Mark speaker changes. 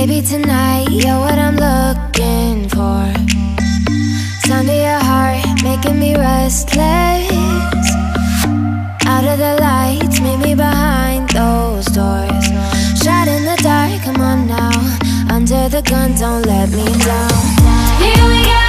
Speaker 1: Baby, tonight, you're what I'm looking for. Sound of your heart making me restless. Out of the lights, meet me behind those doors. Shot in the dark, come on now. Under the gun, don't let me down. Here we go.